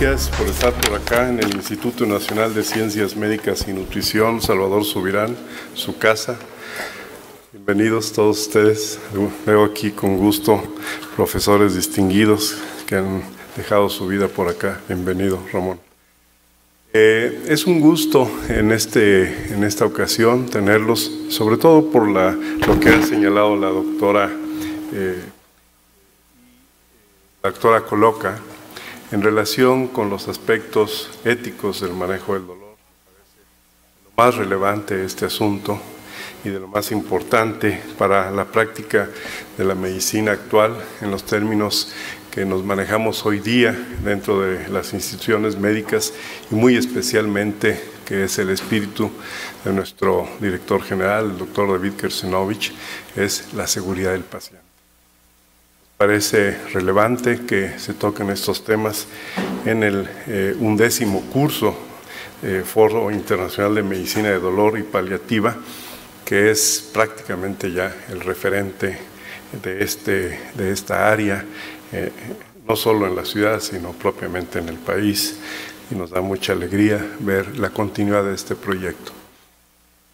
gracias por estar por acá en el Instituto Nacional de Ciencias Médicas y Nutrición, Salvador Subirán, su casa. Bienvenidos todos ustedes. Veo aquí con gusto profesores distinguidos que han dejado su vida por acá. Bienvenido, Ramón. Eh, es un gusto en, este, en esta ocasión tenerlos, sobre todo por la, lo que ha señalado la doctora, eh, la doctora Coloca, en relación con los aspectos éticos del manejo del dolor. Lo más relevante de este asunto y de lo más importante para la práctica de la medicina actual en los términos que nos manejamos hoy día dentro de las instituciones médicas y muy especialmente que es el espíritu de nuestro director general, el doctor David Kersenovich, es la seguridad del paciente. Parece relevante que se toquen estos temas en el eh, undécimo curso eh, Foro Internacional de Medicina de Dolor y Paliativa, que es prácticamente ya el referente de, este, de esta área eh, no solo en la ciudad, sino propiamente en el país, y nos da mucha alegría ver la continuidad de este proyecto.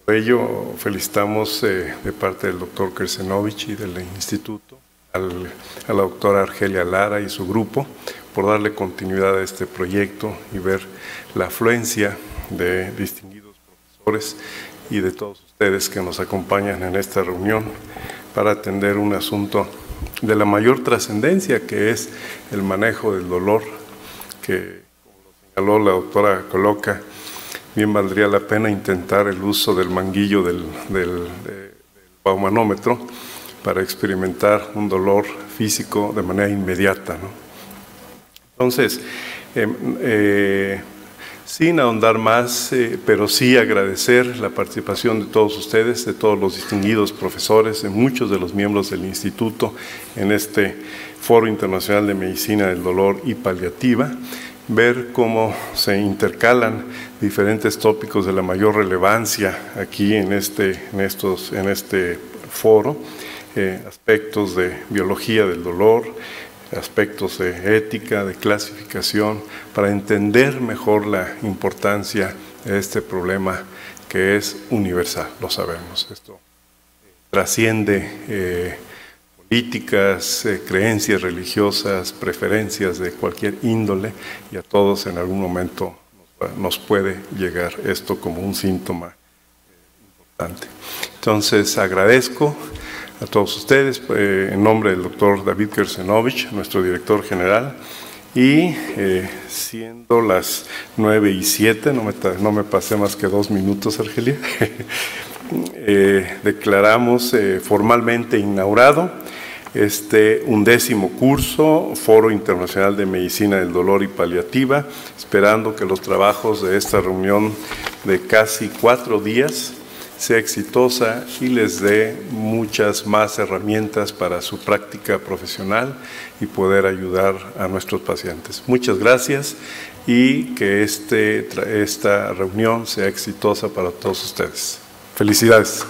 Por ello, felicitamos eh, de parte del doctor Kersenovich y del instituto a la doctora Argelia Lara y su grupo por darle continuidad a este proyecto y ver la afluencia de distinguidos profesores y de todos ustedes que nos acompañan en esta reunión para atender un asunto de la mayor trascendencia que es el manejo del dolor, que como lo señaló la doctora Coloca, bien valdría la pena intentar el uso del manguillo del, del, baumanómetro para experimentar un dolor físico de manera inmediata. Entonces, em, eh, sin ahondar más, eh, pero sí agradecer la participación de todos ustedes, de todos los distinguidos profesores, de muchos de los miembros del instituto en este Foro Internacional de Medicina del Dolor y Paliativa, ver cómo se intercalan diferentes tópicos de la mayor relevancia aquí en este, en estos, en este foro, eh, aspectos de biología del dolor, aspectos de ética, de clasificación, para entender mejor la importancia de este problema que es universal, lo sabemos. Esto trasciende eh, políticas, eh, creencias religiosas, preferencias de cualquier índole y a todos en algún momento nos puede llegar esto como un síntoma importante. Entonces agradezco a todos ustedes, eh, en nombre del doctor David Kersenovich, nuestro director general, y eh, siendo las nueve y siete, no me, no me pasé más que dos minutos, Argelia, eh, declaramos formalmente inaugurado este undécimo curso, Foro Internacional de Medicina del Dolor y Paliativa, esperando que los trabajos de esta reunión de casi cuatro días sea exitosa y les dé muchas más herramientas para su práctica profesional y poder ayudar a nuestros pacientes. Muchas gracias y que este, esta reunión sea exitosa para todos ustedes. Felicidades.